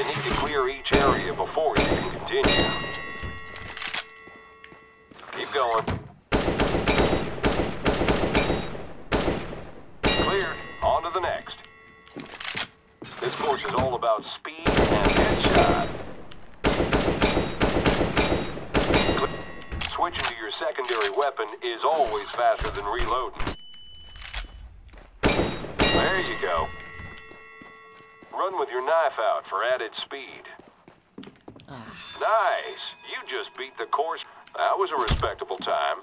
You need to clear each area before you can continue. Keep going. Cleared. On to the next. This course is all about speed and headshot. Switching to your secondary weapon is always faster than reloading. There you go. Run with your knife out for added speed. Ah. Nice. You just beat the course. That was a respectable time.